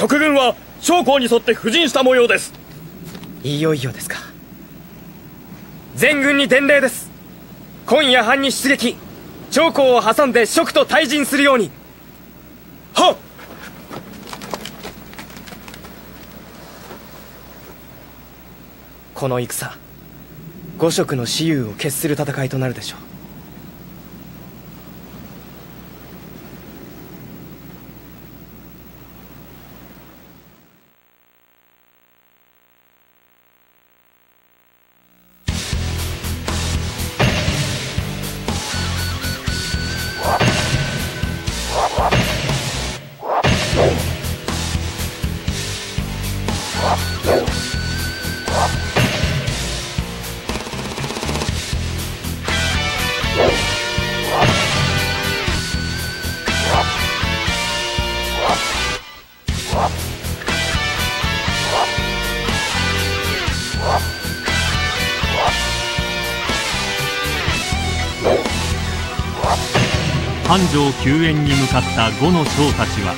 職軍は将校に沿って布陣した模様です。いよいよですか。全軍に伝令です。今夜半に出撃。長江を挟んで蜀と対陣するように。はっ！この戦五色の雌雄を決する戦いとなるでしょう繁盛救援に向かった呉の将たちは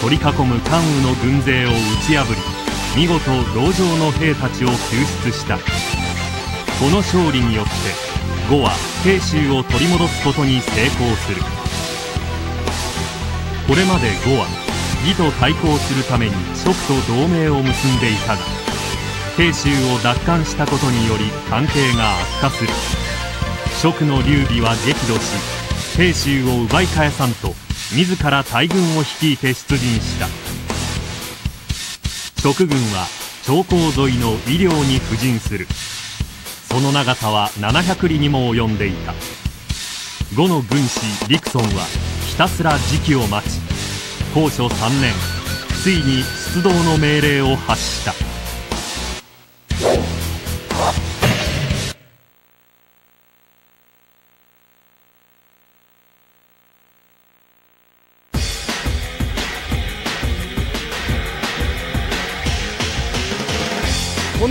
取り囲む関羽の軍勢を打ち破り見事籠城の兵たちを救出した。この勝利によって呉は慶州を取り戻すことに成功する。これまで呉は義と対抗するために蜀と同盟を結んでいたが慶州を奪還したことにより関係が悪化する。蜀の劉備は激怒し慶州を奪い返さんと自ら大軍を率いて出陣した。蜀軍は長江沿いの医療に布陣する。その長さは700里にも及んでいた。呉の軍師陸遜はひたすら時期を待ち高所3年ついに出動の命令を発した。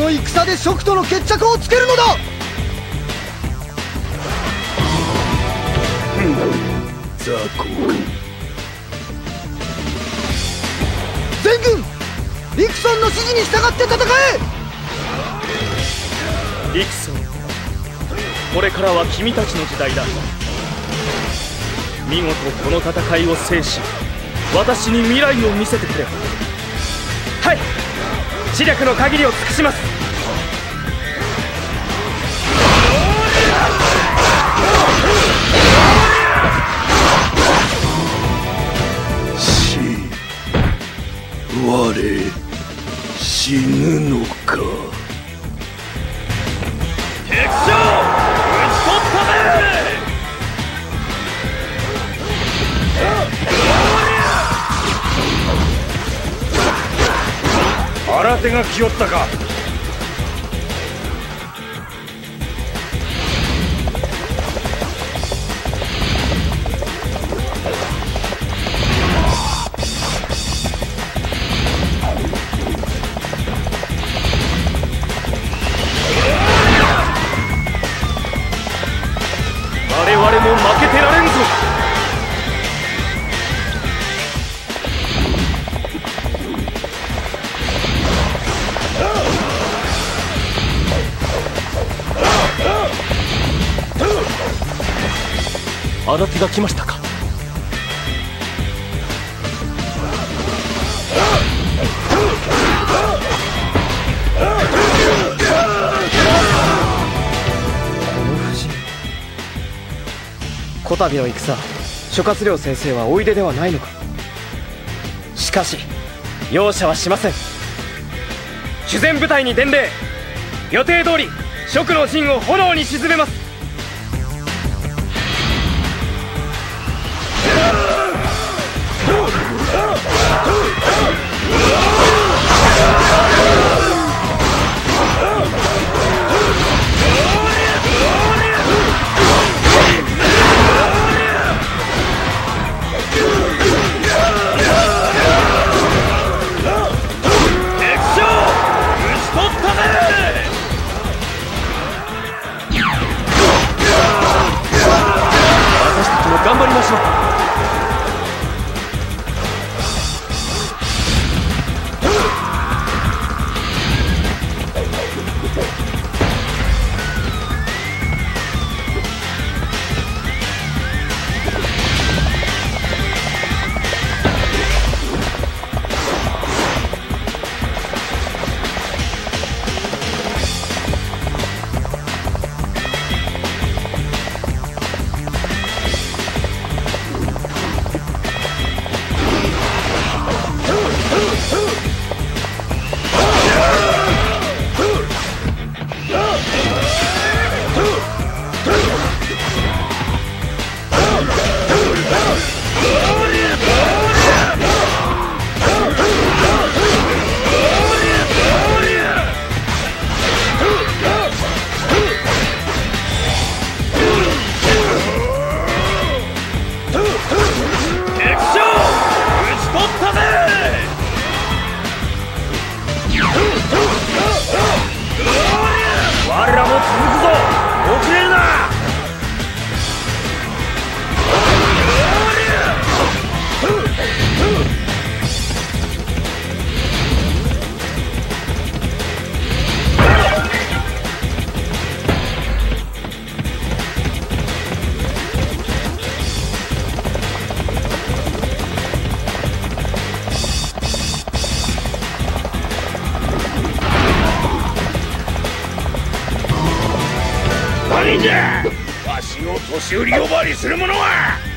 の戦で蜀との決着をつけるのだ雑魚全軍陸遜の指示に従って戦え陸遜これからは君たちの時代だ見事この戦いを制し私に未来を見せてくれ知略の限りを尽くします。新手が来よったか。が来ましたか？この布陣こたびの戦諸葛亮先生はおいでではないのか？しかし容赦はしません。主戦部隊に伝令。予定通り蜀の陣を炎に沈めます。Huh! Huh! Huh! じゃわしを年寄り呼ばわりする者は。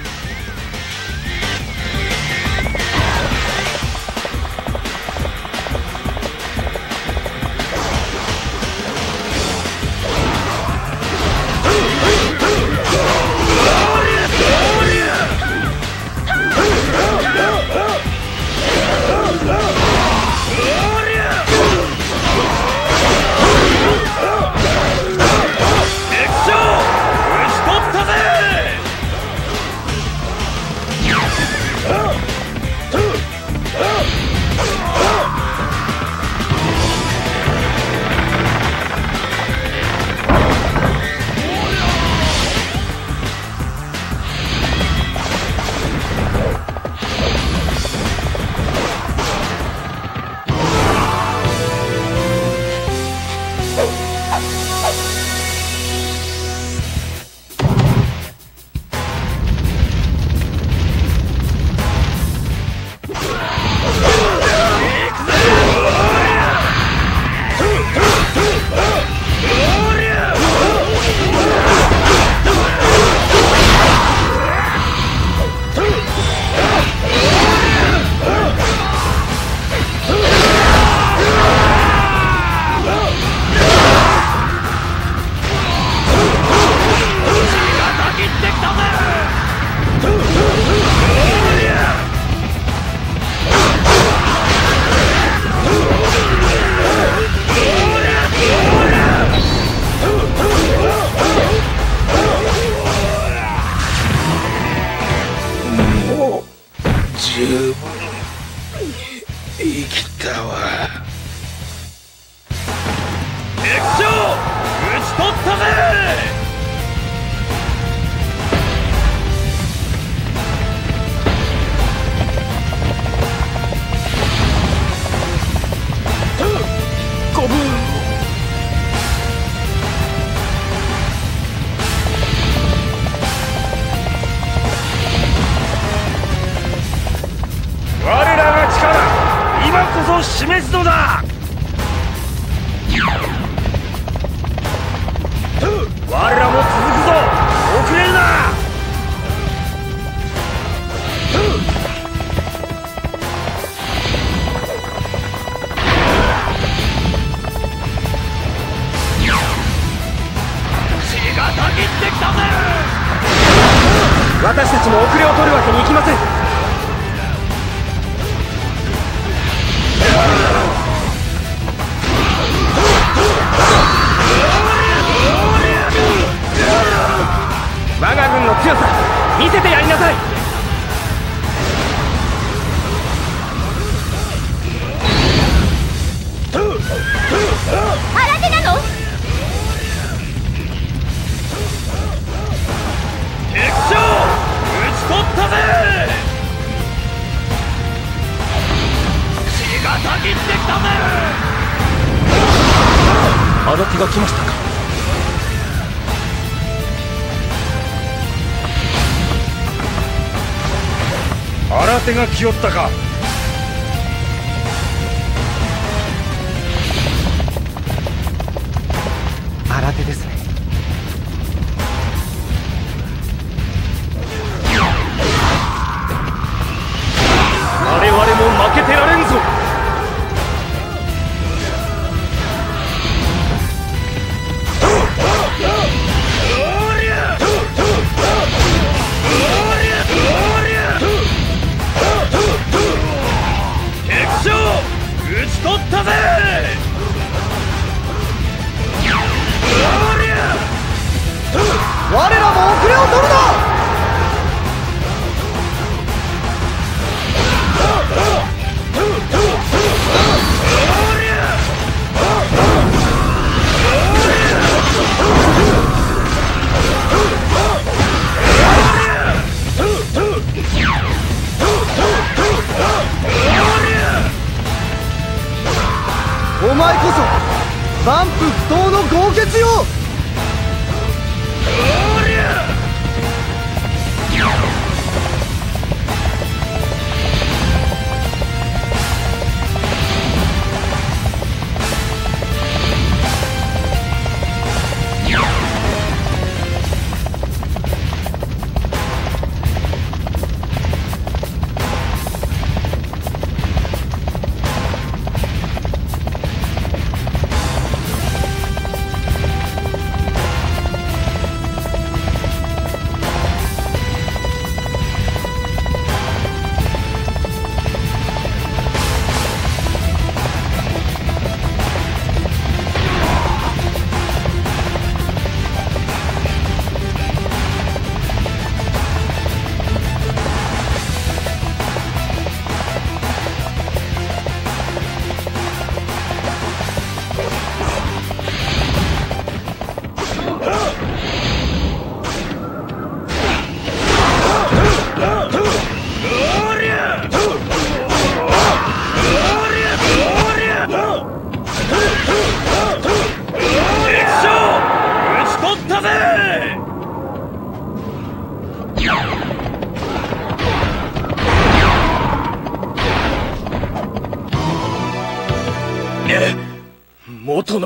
てが来よったか。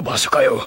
場所かよ。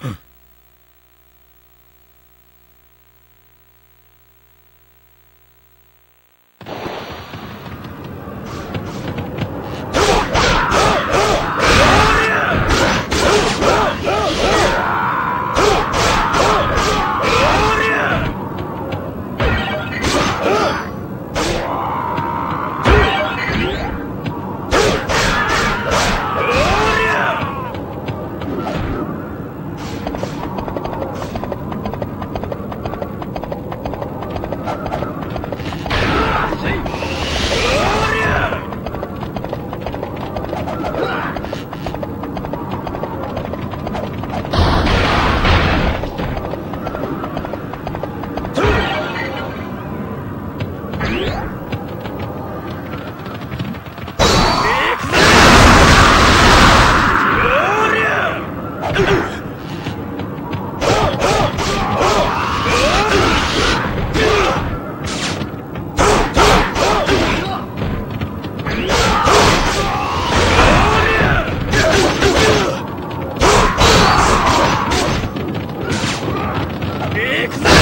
行くぞ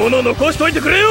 物残しといてくれよ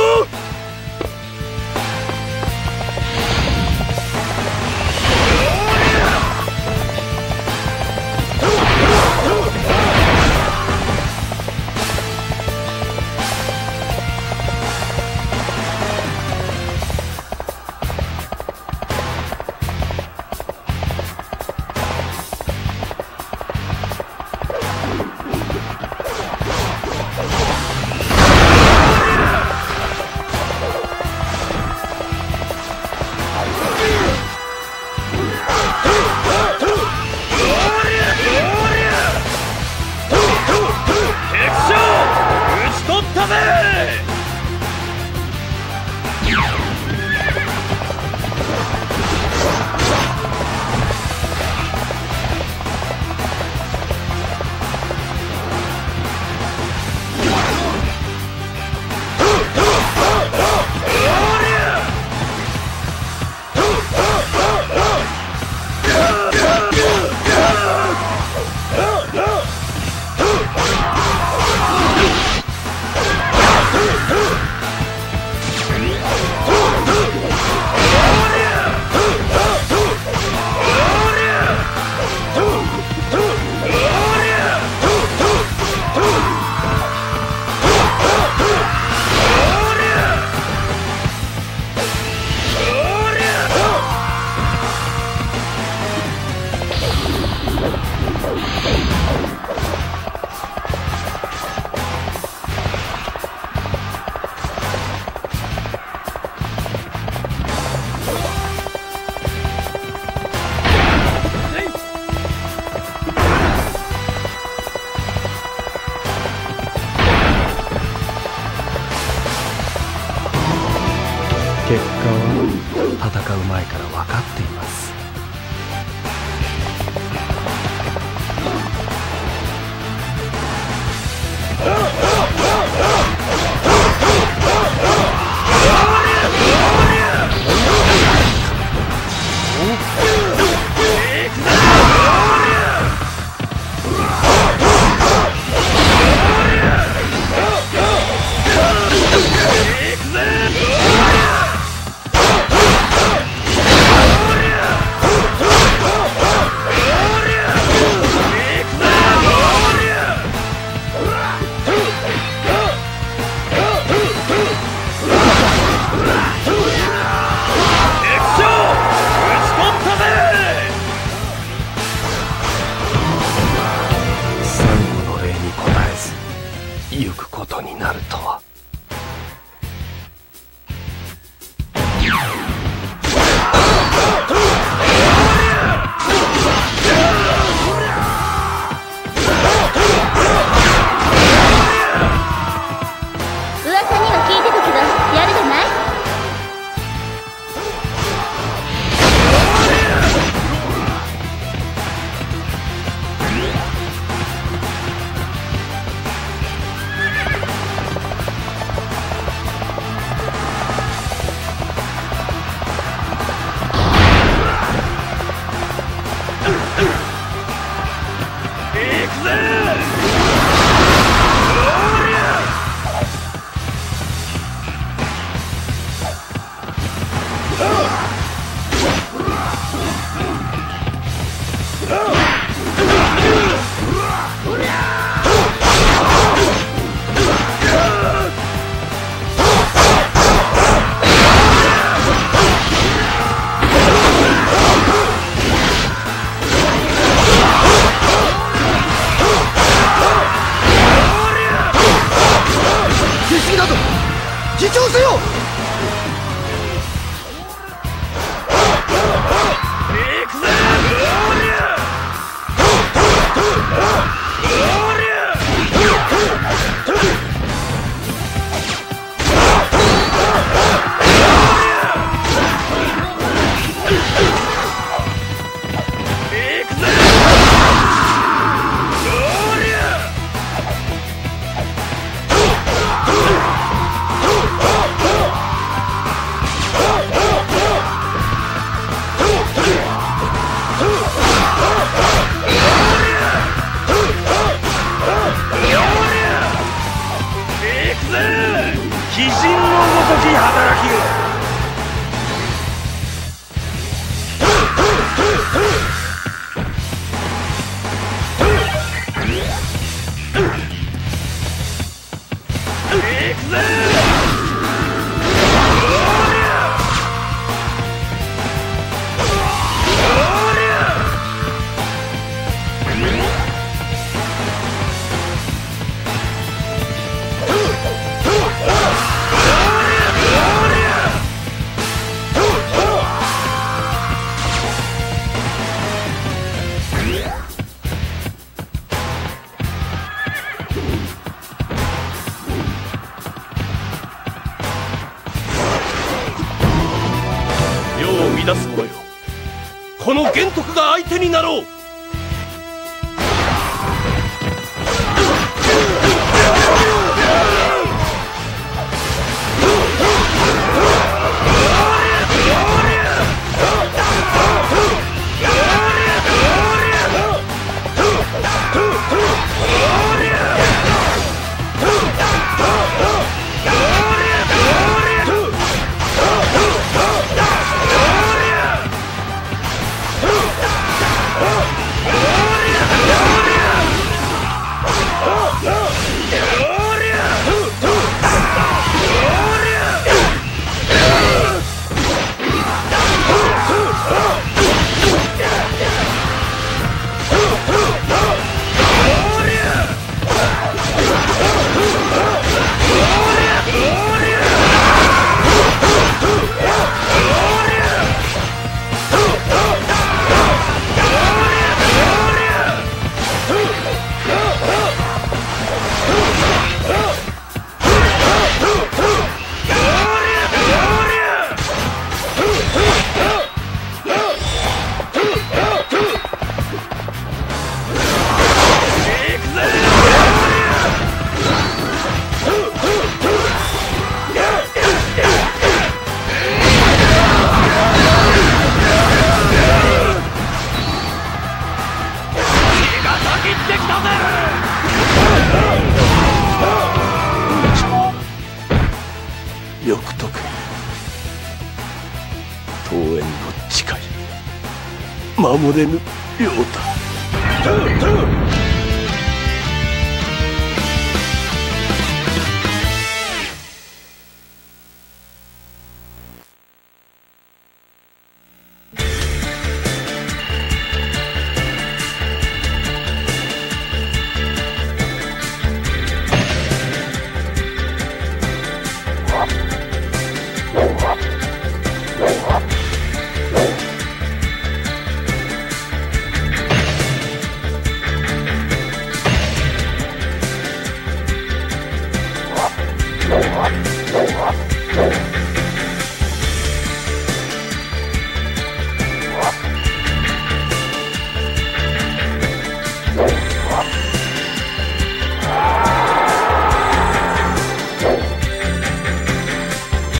守れぬ。領